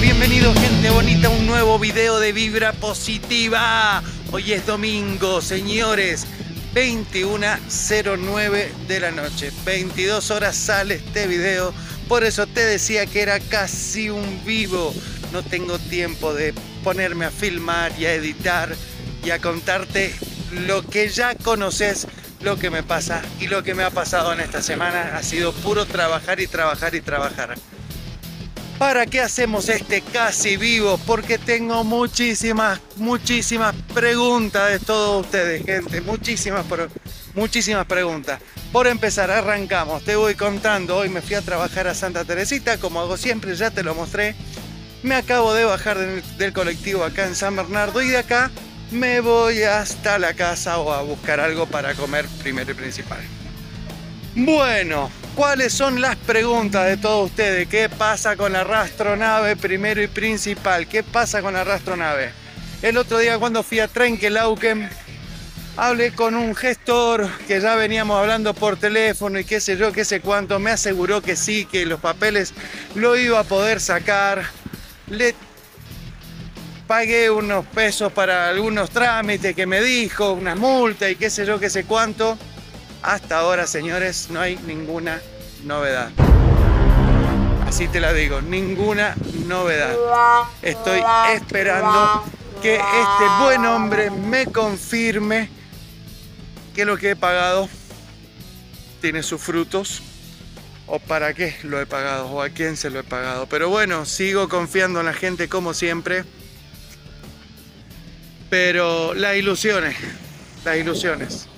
Bienvenidos, gente bonita a un nuevo video de Vibra Positiva. Hoy es domingo, señores. 21.09 de la noche. 22 horas sale este video. Por eso te decía que era casi un vivo. No tengo tiempo de ponerme a filmar y a editar y a contarte lo que ya conoces, lo que me pasa y lo que me ha pasado en esta semana. Ha sido puro trabajar y trabajar y trabajar. ¿Para qué hacemos este casi vivo? Porque tengo muchísimas, muchísimas preguntas de todos ustedes, gente. Muchísimas, muchísimas preguntas. Por empezar, arrancamos. Te voy contando. Hoy me fui a trabajar a Santa Teresita, como hago siempre, ya te lo mostré. Me acabo de bajar del, del colectivo acá en San Bernardo y de acá me voy hasta la casa o a buscar algo para comer primero y principal. Bueno, ¿cuáles son las preguntas de todos ustedes? ¿Qué pasa con la rastronave primero y principal? ¿Qué pasa con la rastronave? El otro día cuando fui a Trenkelauken, hablé con un gestor que ya veníamos hablando por teléfono y qué sé yo, qué sé cuánto, me aseguró que sí, que los papeles lo iba a poder sacar. Le pagué unos pesos para algunos trámites que me dijo, una multa y qué sé yo, qué sé cuánto hasta ahora, señores, no hay ninguna novedad. Así te la digo, ninguna novedad. Estoy esperando que este buen hombre me confirme que lo que he pagado tiene sus frutos o para qué lo he pagado o a quién se lo he pagado. Pero bueno, sigo confiando en la gente como siempre. Pero las ilusiones, las ilusiones.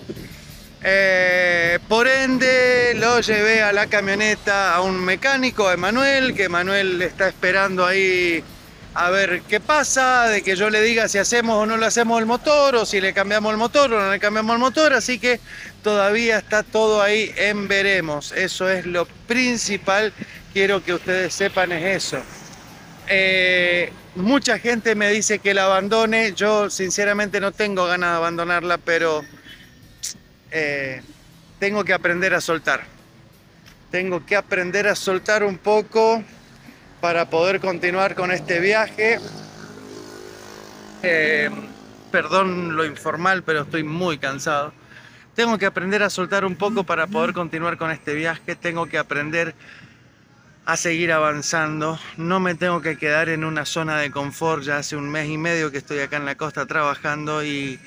Eh, por ende, lo llevé a la camioneta a un mecánico, a Emanuel, que Emanuel está esperando ahí a ver qué pasa, de que yo le diga si hacemos o no le hacemos el motor, o si le cambiamos el motor o no le cambiamos el motor, así que todavía está todo ahí en veremos. Eso es lo principal, quiero que ustedes sepan es eso. Eh, mucha gente me dice que la abandone, yo sinceramente no tengo ganas de abandonarla, pero eh, tengo que aprender a soltar. Tengo que aprender a soltar un poco para poder continuar con este viaje. Eh, perdón lo informal, pero estoy muy cansado. Tengo que aprender a soltar un poco para poder continuar con este viaje. Tengo que aprender a seguir avanzando. No me tengo que quedar en una zona de confort. Ya hace un mes y medio que estoy acá en la costa trabajando y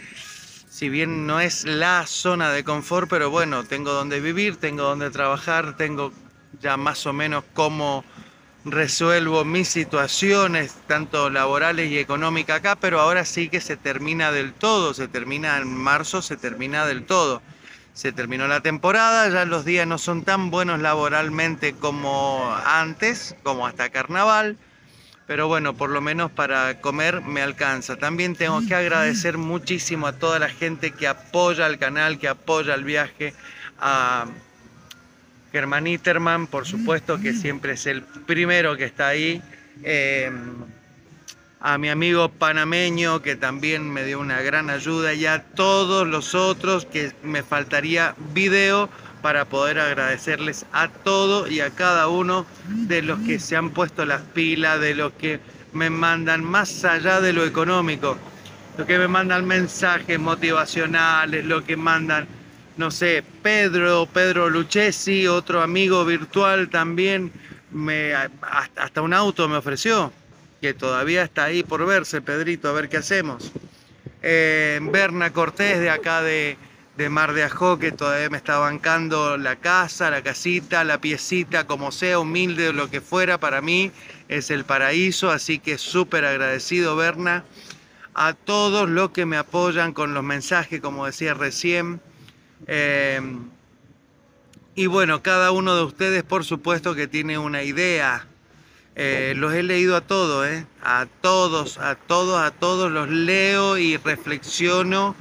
si bien no es la zona de confort, pero bueno, tengo donde vivir, tengo donde trabajar, tengo ya más o menos cómo resuelvo mis situaciones, tanto laborales y económicas acá, pero ahora sí que se termina del todo, se termina en marzo, se termina del todo. Se terminó la temporada, ya los días no son tan buenos laboralmente como antes, como hasta carnaval pero bueno, por lo menos para comer me alcanza. También tengo que agradecer muchísimo a toda la gente que apoya el canal, que apoya el viaje, a Germán Iterman, por supuesto, que siempre es el primero que está ahí. Eh, a mi amigo panameño que también me dio una gran ayuda y a todos los otros que me faltaría video para poder agradecerles a todo y a cada uno de los que se han puesto las pilas, de los que me mandan más allá de lo económico, los que me mandan mensajes motivacionales, los que mandan, no sé, Pedro, Pedro Lucchesi, otro amigo virtual también, me, hasta un auto me ofreció, que todavía está ahí por verse, Pedrito, a ver qué hacemos. Eh, Berna Cortés de acá de, de Mar de Ajó que todavía me está bancando la casa, la casita, la piecita, como sea, humilde o lo que fuera, para mí es el paraíso, así que súper agradecido, Berna. A todos los que me apoyan con los mensajes, como decía recién. Eh, y bueno, cada uno de ustedes, por supuesto, que tiene una idea. Eh, los he leído a todos, eh, a todos, a todos, a todos los leo y reflexiono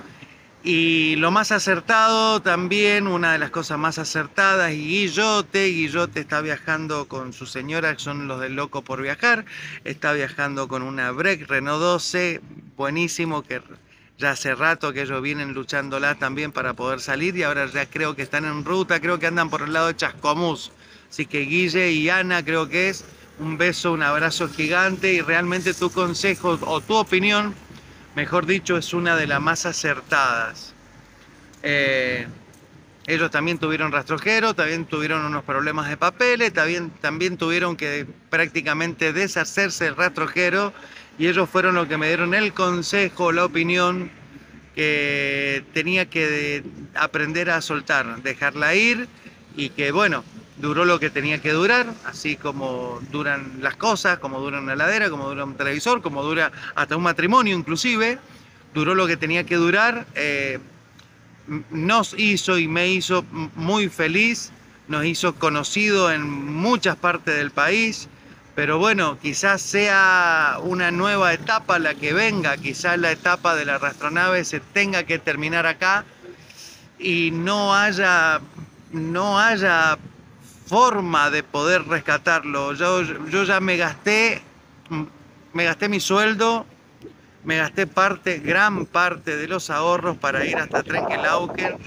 y lo más acertado también, una de las cosas más acertadas, y Guillote, Guillote está viajando con su señora, que son los del Loco por Viajar, está viajando con una Break Renault 12, buenísimo, que ya hace rato que ellos vienen luchándola también para poder salir y ahora ya creo que están en ruta, creo que andan por el lado de Chascomús. Así que Guille y Ana creo que es, un beso, un abrazo gigante y realmente tu consejo o tu opinión, mejor dicho, es una de las más acertadas. Eh, ellos también tuvieron rastrojero, también tuvieron unos problemas de papeles, también, también tuvieron que prácticamente deshacerse del rastrojero y ellos fueron los que me dieron el consejo, la opinión que tenía que aprender a soltar, dejarla ir y que bueno, duró lo que tenía que durar, así como duran las cosas, como dura una heladera, como dura un televisor, como dura hasta un matrimonio inclusive, duró lo que tenía que durar, eh, nos hizo y me hizo muy feliz, nos hizo conocido en muchas partes del país, pero bueno, quizás sea una nueva etapa la que venga, quizás la etapa de la rastronave se tenga que terminar acá y no haya, no haya forma de poder rescatarlo. Yo, yo ya me gasté, me gasté mi sueldo, me gasté parte, gran parte de los ahorros para ir hasta Trenkelauken,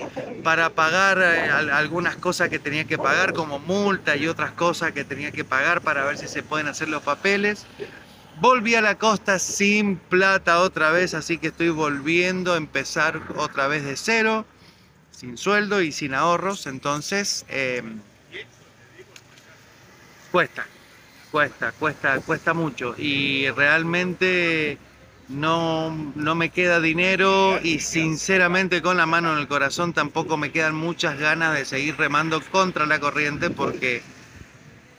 para pagar eh, algunas cosas que tenía que pagar, como multa y otras cosas que tenía que pagar para ver si se pueden hacer los papeles. Volví a la costa sin plata otra vez, así que estoy volviendo a empezar otra vez de cero, sin sueldo y sin ahorros, entonces... Em, cuesta, cuesta, cuesta, cuesta mucho. Y realmente no, no me queda dinero y sinceramente con la mano en el corazón tampoco me quedan muchas ganas de seguir remando contra la corriente porque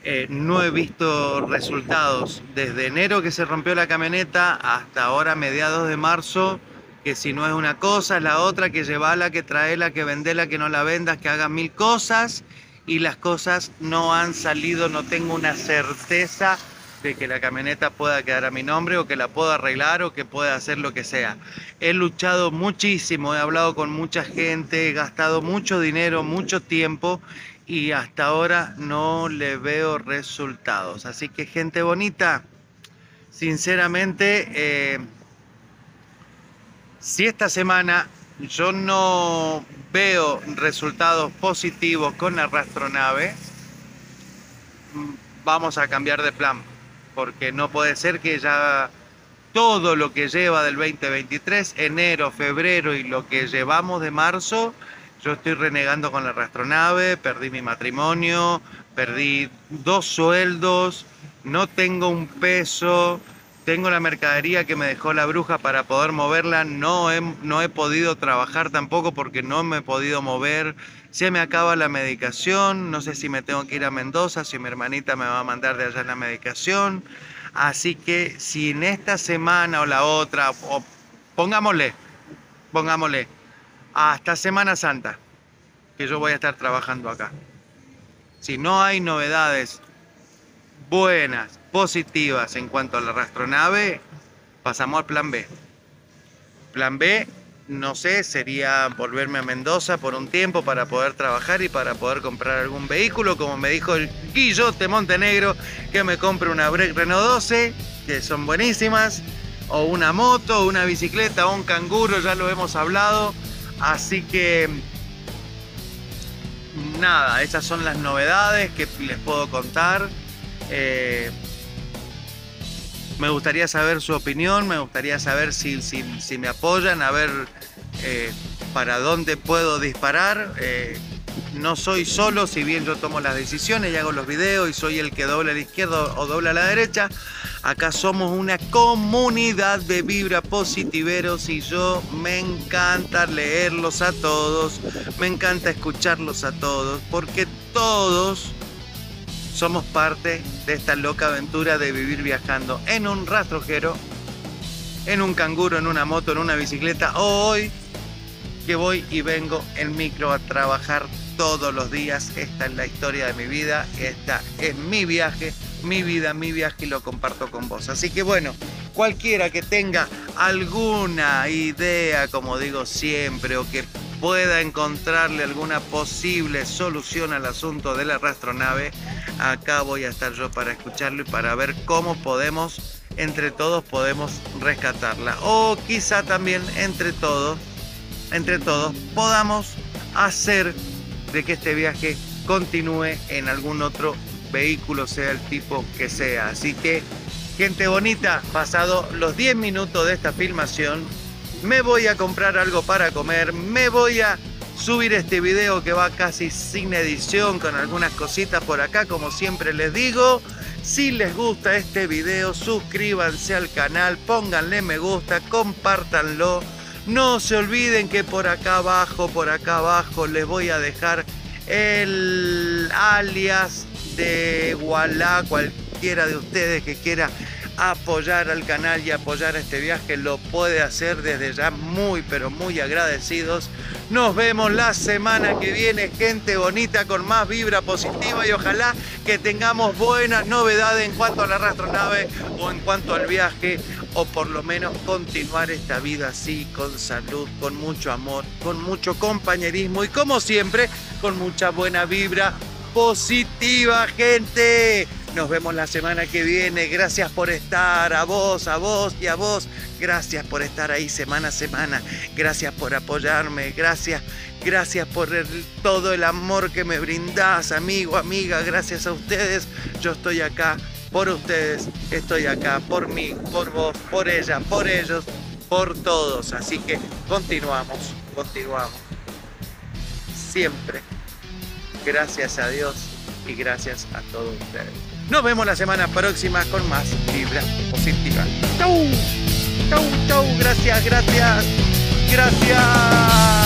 eh, no he visto resultados. Desde enero que se rompió la camioneta hasta ahora mediados de marzo que si no es una cosa es la otra, que llevala, que traela, que vendela, que no la vendas, que haga mil cosas y las cosas no han salido, no tengo una certeza de que la camioneta pueda quedar a mi nombre o que la pueda arreglar o que pueda hacer lo que sea. He luchado muchísimo, he hablado con mucha gente, he gastado mucho dinero, mucho tiempo y hasta ahora no le veo resultados. Así que gente bonita, sinceramente, eh, si esta semana yo no veo resultados positivos con la rastronave, vamos a cambiar de plan, porque no puede ser que ya todo lo que lleva del 2023, enero, febrero y lo que llevamos de marzo, yo estoy renegando con la rastronave, perdí mi matrimonio, perdí dos sueldos, no tengo un peso, tengo la mercadería que me dejó la bruja para poder moverla, no he, no he podido trabajar tampoco porque no me he podido mover, se me acaba la medicación, no sé si me tengo que ir a Mendoza, si mi hermanita me va a mandar de allá la medicación, así que si en esta semana o la otra, o pongámosle, pongámosle, hasta Semana Santa, que yo voy a estar trabajando acá. Si no hay novedades buenas, positivas en cuanto a la rastronave, pasamos al plan B. Plan B, no sé, sería volverme a Mendoza por un tiempo para poder trabajar y para poder comprar algún vehículo, como me dijo el Guillote Montenegro, que me compre una Break Renault 12, que son buenísimas, o una moto, una bicicleta, o un canguro, ya lo hemos hablado. Así que nada, esas son las novedades que les puedo contar. Eh, me gustaría saber su opinión, me gustaría saber si, si, me apoyan, a ver eh, para dónde puedo disparar. Eh, no soy solo, si bien yo tomo las decisiones y hago los videos y soy el que dobla a la izquierda o dobla a la derecha. Acá somos una comunidad de vibra positiveros y yo me encanta leerlos a todos, me encanta escucharlos a todos, porque todos somos parte de esta loca aventura de vivir viajando en un rastrojero, en un canguro, en una moto, en una bicicleta. Hoy que voy y vengo en micro a trabajar todos los días. Esta es la historia de mi vida, esta es mi viaje, mi vida, mi viaje y lo comparto con vos. Así que bueno, cualquiera que tenga alguna idea, como digo siempre, o que pueda encontrarle alguna posible solución al asunto de la rastronave, acá voy a estar yo para escucharlo y para ver cómo podemos, entre todos podemos rescatarla. O quizá también entre todos, entre todos podamos hacer de que este viaje continúe en algún otro vehículo, sea el tipo que sea. Así que, gente bonita, pasado los 10 minutos de esta filmación, me voy a comprar algo para comer, me voy a subir este video que va casi sin edición con algunas cositas por acá como siempre les digo. Si les gusta este video suscríbanse al canal pónganle me gusta compártanlo. No se olviden que por acá abajo por acá abajo les voy a dejar el alias de Wallah cualquiera de ustedes que quiera apoyar al canal y apoyar este viaje lo puede hacer desde ya. Muy pero muy agradecidos. Nos vemos la semana que viene gente bonita con más vibra positiva y ojalá que tengamos buenas novedades en cuanto a la astronave o en cuanto al viaje o por lo menos continuar esta vida así con salud con mucho amor con mucho compañerismo y como siempre con mucha buena vibra positiva gente nos vemos la semana que viene. Gracias por estar, a vos, a vos y a vos. Gracias por estar ahí semana a semana. Gracias por apoyarme. Gracias, gracias por todo el amor que me brindás, amigo, amiga. Gracias a ustedes. Yo estoy acá por ustedes. Estoy acá por mí, por vos, por ella, por ellos, por todos. Así que continuamos, continuamos. Siempre. Gracias a Dios y gracias a todos ustedes. Nos vemos la semana próxima con más Vibra Positiva. Chau, chau, chau. Gracias, gracias, gracias.